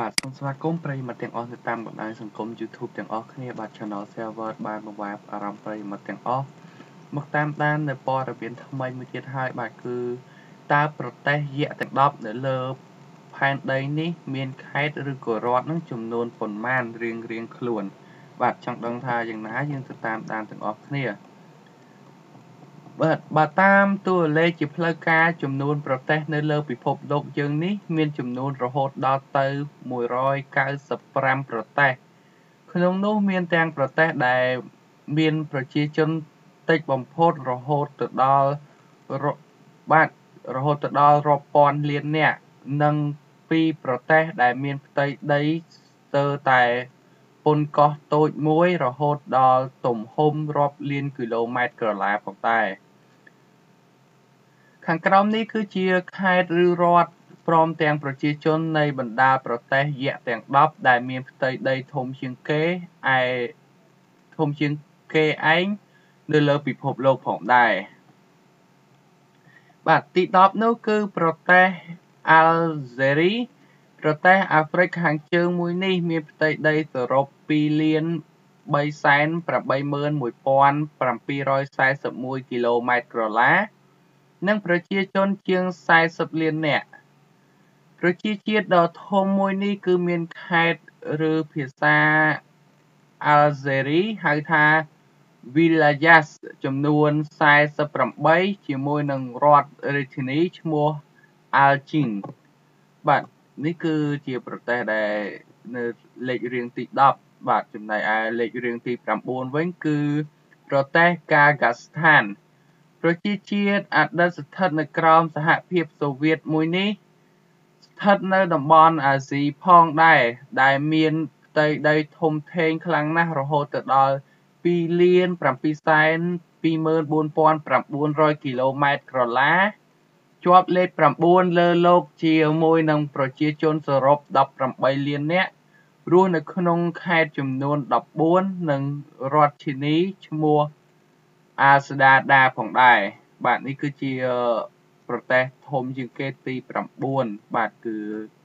បាទសូមស្វាគមន៍ប្រិយមិត្តទាំងអស់នៅតាមបណ្ដាញសង្គម YouTube ទាំងអស់គ្នាបាទ Channel Server បានបង្វែរអារម្មណ៍ប្រិយមិត្តទាំងអស់មកតាមដាននៅព័ត៌មានថ្មីមួយទៀតហើយបាទគឺតើប្រទេសយៈទាំង10នៅលើផែនដីនេះ មានខេត្តឬក៏រដ្ឋនឹងចំនួនប៉ុន្មានរៀងរៀងខ្លួន បាទចង់ដឹងថាយ៉ាងណាយើងទៅតាមដានទាំងអស់គ្នា បាទបើតាមតួលេខជាផ្លូវការចំនួនប្រទេសនៅលើពិភពលោកយើងនេះមានចំនួនរហូតដល់ទៅ195ប្រទេសក្នុងនោះមានទាំងប្រទេសដែលមានប្រជាជនតិចបំផុតរហូតទៅដល់បាទរហូតទៅដល់រាប់ពាន់លាននាក់និងពីប្រទេសដែលមានផ្ទៃដីស្ទើរតែពុនកោះតូចមួយរហូតដល់ទំហំរាប់លានគីឡូម៉ែត្រក្រឡាផងដែរ ខាងក្រោមនេះគឺជាខេត្តឬរដ្ឋព្រមទាំងប្រជាជននៃបណ្ដាប្រទេសយៈទាំង10ដែលមានផ្ទៃដីធំជាងគេឯធំជាងគេឯងនៅលើពិភពលោកផងដែរបាទទី10នោះគឺប្រទេសអាល់ហ្សេរីប្រទេសអាហ្វ្រិកខាងជើងមួយនេះមានផ្ទៃដីសរុប2លាន381,741គីឡូម៉ែត្រក្រឡា និងប្រជាជនជាង 40 លាននាក់ ប្រជាជាតិដ៏ធំមួយនេះគឺមានខេត្ត ឬភាសាអាល់ហ្សេរី ហៅថា Vilayas ចំនួន 48 ជាមួយនឹងរដ្ឋរាជធានីឈ្មោះ Algin បាទនេះគឺជាប្រទេសដែលនៅលេខរៀងទី10បាទចំណែកឯលេខរៀងទី9វិញគឺប្រទេសកាហ្គាស្ថាន ប្រជាជាតិអតីតស្ថិតនៅក្រោមសហភាពសូវៀតមួយនេះស្ថិតនៅតំបន់អាស៊ីផងដែរដែលមានផ្ទៃដីធំធេងខ្លាំងណាស់រហូតទៅដល់2លាន7សែន24900គីឡូម៉ែត្រក្រឡាជាប់លេខ9លើโลกជាមួយនឹងប្រជាជនសរុប18លាននាក់រស់នៅក្នុងខេត្តចំនួន14និងរដ្ឋធានីឈ្មោះ អាស្ដាដាផងដែរបាទនេះគឺជាប្រទេសធំជាងគេទី9បាទគឺ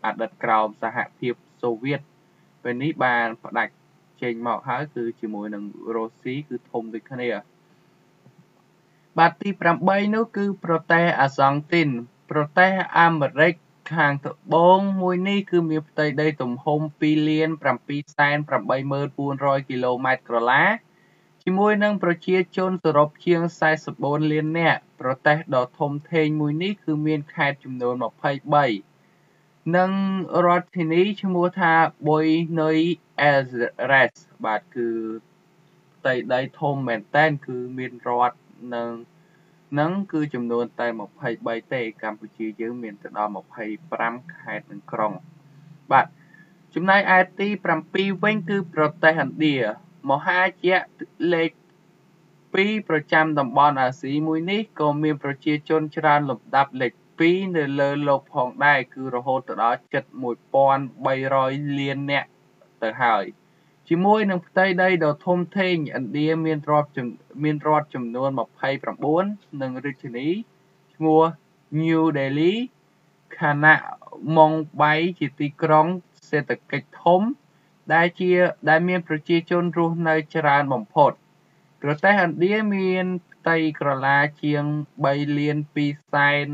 អតីតក្រោមសហភាពសូវៀតពេលនេះបានផ្ដាច់ចេញមកហើយគឺជាមួយនឹងរុស្ស៊ីគឺធំដូចគ្នា បាទទី8នោះគឺប្រទេសអាសង់ទីន ប្រទេសអាមេរិកខាងត្បូងមួយនេះគឺមានផ្ទៃដីទំហំ2លាន784,400គីឡូម៉ែត្រក្រឡា ជាមួយនឹងប្រជាជនសរុបជាង 44 លាននាក់ ប្រទេសដ៏ធំធេងមួយនេះគឺមានខេត្តចំនួន 23 និងរដ្ឋធានីឈ្មោះថា Buenos Aires បាទគឺផ្ទៃដីធំមែនតែនគឺមានរដ្ឋនិងនឹងគឺចំនួនតែ23ទេកម្ពុជាយើងមានទៅដល់25ខេត្តនិងក្រុងបាទចំណែកឯទី7វិញគឺប្រទេសឥណ្ឌា មហាជៈលេខ2ប្រចាំតំបន់អាស៊ីមួយនេះក៏មានប្រជាជនច្រើនលំដាប់លេខ2នៅលើលោកផងដែរគឺរហូតទៅដល់ជិត1300លាននាក់ទៅហើយជាមួយនឹងផ្ទៃដីដ៏ធំធេងឥណ្ឌាមានរដ្ឋមានរដ្ឋចំនួន29និងរាជធានីឈ្មោះ New Delhi ខណៈម៉ុងបៃជាទីក្រុងសេដ្ឋកិច្ចធំ ដែលជាដែលមានប្រជាជនរស់នៅច្រើនបំផុត ប្រទេសឥណ្ឌាមានផ្ទៃក្រឡាជាង3លាន2សែន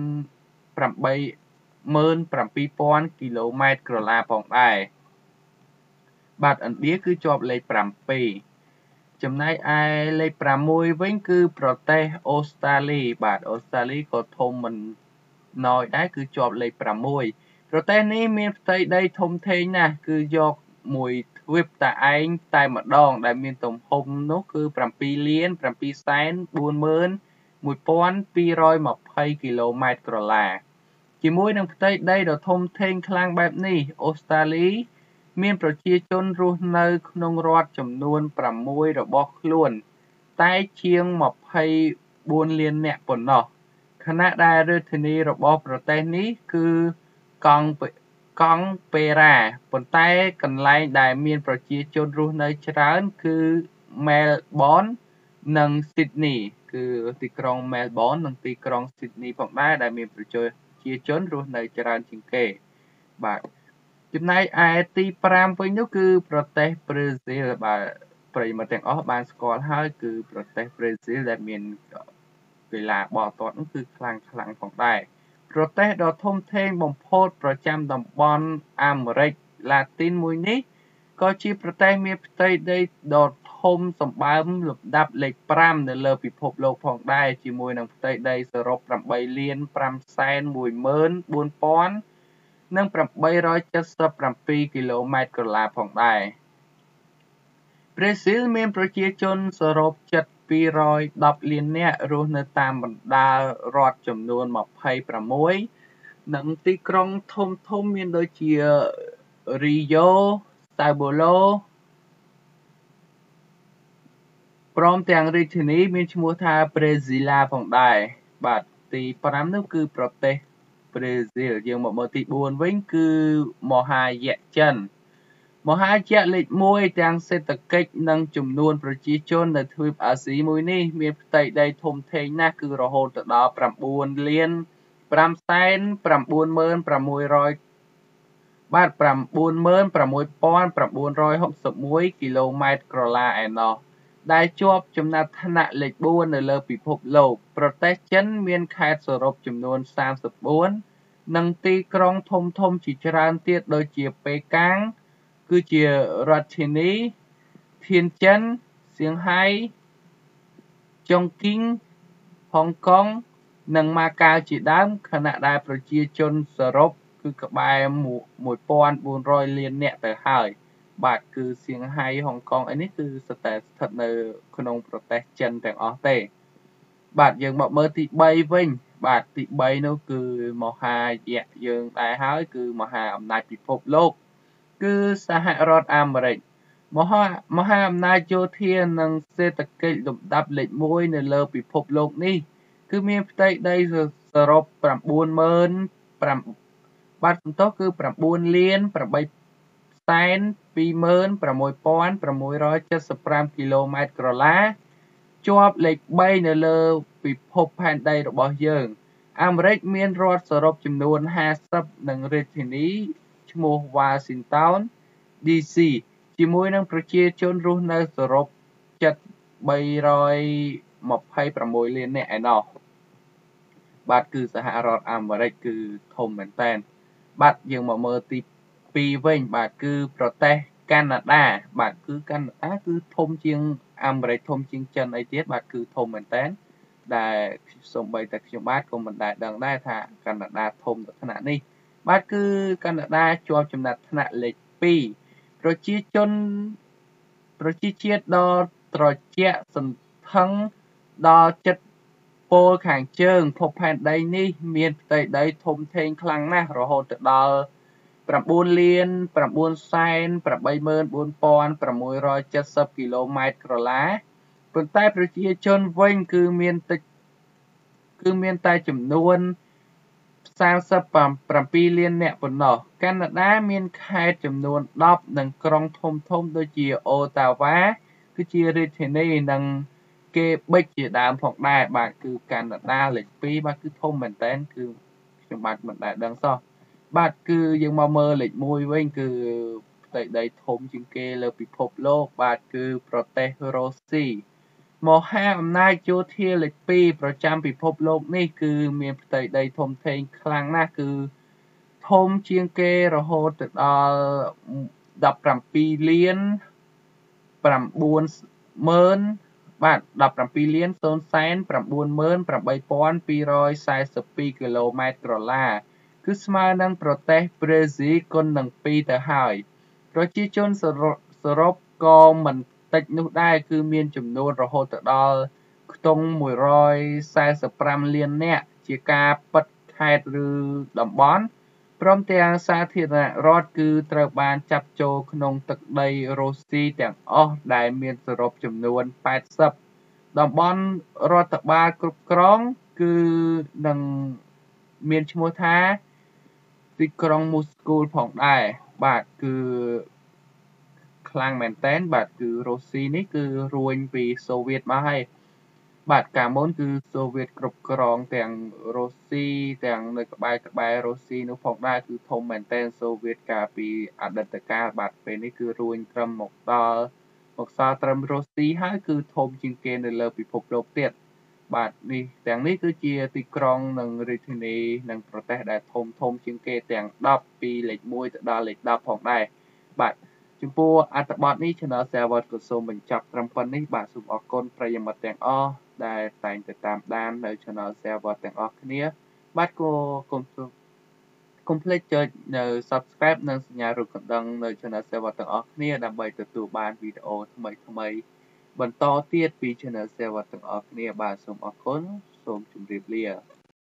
87000គីឡូម៉ែត្រក្រឡាផងដែរបាទឥណ្ឌាគឺជាប់លេខ7ចំណែកឯលេខ6វិញគឺប្រទេសអូស្ត្រាលី បាទអូស្ត្រាលីក៏ធំមិនណយដែរគឺជាប់លេខ6ប្រទេសនេះមានផ្ទៃដីធំធេងណាស់គឺយក មួយទ្វីបតែឯងតែម្ដង ដែលមានទំហំនោះគឺ7លាន7សែន41220គីឡូម៉ែត្រក្រឡាជាមួយនឹងផ្ទៃដីដ៏ធំធេងខ្លាំងបែបនេះអូស្ត្រាលី មានប្រជាជនរស់នៅក្នុងរដ្ឋចំនួន6របស់ខ្លួន តែជាង24លាននាក់ប៉ុណ្ណោះខណៈដែលរាជធានីរបស់ប្រទេសនេះគឺកង់ កង់ពេរ៉ា ប៉ុន្តែកន្លែងដែលមានប្រជាជនរស់នៅច្រើនគឺមែលប៊ននិងស៊ីដនីគឺទីក្រុងមែលប៊ននិងទីក្រុងស៊ីដនីផងដែរដែលមានប្រជាជនរស់នៅច្រើនជាងគេ បាទចំណែកឯទី5វិញនោះគឺប្រទេសប្រេស៊ីលបាទប្រិយមិត្តទាំងអស់បានស្គាល់ហើយគឺប្រទេសប្រេស៊ីលដែលមានកីឡាបោះទាត់នោះគឺខ្លាំងខ្លាំងផងដែរ ប្រទេសដ៏ធំធេងបំផុតប្រចាំតំបន់អាមេរិកឡាទីនមួយនេះ ក៏ជាប្រទេសមានផ្ទៃដីដ៏ធំសម្បើមលំដាប់លេខ5នៅលើពិភពលោកផងដែរជាមួយនឹងផ្ទៃដីសរុប8លាន5សែន14000និង877គីឡូម៉ែត្រក្រឡាផងដែរប្រេស៊ីលមានប្រជាជនសរុបជិត 210 លាននាក់រស់នៅតាមបណ្ដារដ្ឋចំនួន 26 និងទីក្រុងធំធំមានដូចជារីយ៉ូសាបូឡូព្រមទាំងរាជធានីមានឈ្មោះថាប្រេស៊ីឡាផងដែរបាទទី5នោះគឺប្រទេសប្រេស៊ីលយើងមកមើលទី4វិញគឺមហាយៈចិន មហាយៈលេខ1ទាំងសេដ្ឋកិច្ចនិងចំនួនប្រជាជននៅទ្វីបអាស៊ីមួយនេះមានផ្ទៃដីធំធេងណាស់គឺរហូតទៅដល់9លាន5សែន96600បាទ96961គីឡូម៉ែត្រក្រឡាឯណោះដែលជាប់ចំណាត់ថ្នាក់លេខ4នៅលើពិភពលោក ប្រទេសចិនមានខេត្តសរុបចំនួន34និងទីក្រុងធំធំជាច្រើនទៀតដូចជាប៉េកាំង គឺជារដ្ឋធានីធានចិនសៀងហៃចុងគីងហុងកុងនិងម៉ាកាវជាដើមខណៈដែលប្រជាជនសរុបគឺក្បែរ1400លាននាក់ទៅហើយ បាទគឺសៀងហៃហុងកុងអីនេះគឺស្ថិតស្ថិតនៅក្នុងប្រទេសចិនទាំងអស់ទេ បាទយើងមកមើលទី3វិញ បាទទី3នោះគឺមហាយៈយើងដែរហើយគឺមហាអំណាចពិភពលោក គឺសហរដ្ឋអាមេរិកមហាមហាអំណាចយោធានិងសេដ្ឋកិច្ចលំដាប់លេខ1នៅលើពិភពលោកនេះគឺមានផ្ទៃដីសរុប90000បាទសន្តោសគឺ9លាន8 226,675គីឡូម៉ែត្រក្រឡាជាប់លេខ3នៅលើពិភពផែនដីរបស់យើងអាមេរិកមានរដ្ឋសរុបចំនួន50និងរាជធានី ឈ្មោះ Washington DC ជាមួយនឹងប្រជាជនរស់នៅសរុបជិត326លាននាក់ឯណោះបាទគឺសហរដ្ឋអាមេរិកគឺធំមែនតើបាទយើងមកមើលទី2វិញបាទគឺប្រទេសកាណាដាបាទគឺកាណាដាគឺធំជាងអាមេរិកធំជាងចិនអីទៀតបាទគឺធំមែនតើដែលសូម្បីតែខ្ញុំបាទក៏មិនដែលដឹងដែរថាកាណាដាធំដល់ថ្នាក់នេះ បាទគឺកាណាដាជាប់ចំណាត់ថ្នាក់លេខ2ប្រជាជនប្រជាជាតិដ៏ត្រជាក់សន្ធឹងដល់ចិត្តពលខាងជើងភពផែនដីនេះ មានផ្ទៃដីធំធេងខ្លាំងណាស់រហូតទៅដល់9លាន9សែន84670គីឡូម៉ែត្រក្រឡាប៉ុន្តែប្រជាជនវិញគឺមានតិចគឺមានតែចំនួន 37លាននាក់ប៉ុណ្ណោះ កាណាដាមានខេត្តចំនួន 10 និងក្រុងធំធំដូចជា អូតាវ៉ា គឺជារាជធានី និងគេបិចជាដើមផងដែរ បាទគឺកាណាដាលេខ 2 បាទគឺធំមែនតើគឺខ្ញុំបាទមិនដែលដឹងសោះបាទគឺយើងមកមើលលេខ1វិញគឺផ្ទៃដីធំជាងគេលើពិភពលោក បាទគឺប្រទេសរុស្ស៊ី មហាអំណាចយោធាលេខ2ប្រចាំពិភពលោកនេះគឺមានផ្ទៃដីធំធេងខ្លាំងណាស់គឺធំជាងគេរហូតទៅដល់17លាន90000បាទ17លាន0សែន98242គីឡូម៉ែត្រក្រឡាគឺស្មើនឹងប្រទេសប្រេស៊ីលគុណនឹង2ទៅហើយប្រជាជនសរុបក៏មិន តិចនោះដែរគឺមានចំនួនរហូតទៅដល់ខ្ទង់145លាននាក់ជាការប៉ັດខេត្តឬតំបន់ ព្រមទាំងសាធារណរដ្ឋគឺត្រូវបានចាប់ចូលក្នុងទឹកដីរុស្ស៊ីទាំងអស់ដែលមានសរុបចំនួន80តំបន់រដ្ឋបាលគ្រប់គ្រងគឺនឹងមានឈ្មោះថាទីក្រុងមូស្គូផងដែរបាទគឺ ខ្លាំងមែនតែនបាទគឺរុស្ស៊ីនេះគឺរួញពីសូវៀតមកហើយបាទកាលមុនគឺសូវៀតគ្រប់គ្រងទាំងរុស្ស៊ីទាំងនៅក្បែរក្បែររុស្ស៊ីនោះផងដែរគឺធំមែនទែនសូវៀតកាលពីអតីតកាលបាទពេលនេះគឺរួញត្រឹមមកដល់មកសល់ត្រឹមរុស្ស៊ីហើយគឺធំជាងគេនៅលើពិភពលោកទៀតបាទនេះទាំងនេះគឺជាទីក្រុងនិងរាជធានីនិងប្រទេសដែលធំធំជាងគេទាំង10ពីលេខ1ទៅដល់លេខ10ផងដែរបាទ ចំពោះអត្ថបទនេះ Channel Server ក៏សូមបញ្ចប់ត្រឹមប៉ុណ្្នេះបាទសូមអរគុណប្រិយមិត្តទាំងអស់ដែលតែងតែតាមដាននៅ Channel Server ទាំងអស់គ្នា បាទក៏គុំកុំភ្លេចចុចនៅ Subscribe និងសញ្ញារូបកណ្ដឹងនៅ Channel Server ទាំងអស់គ្នាដើម្បីទទួលបានវីដេអូថ្មីៗបន្តទៀតពី Channel Server ទាំងអស់គ្នាបាទសូមអរគុណសូមជម្រាបលា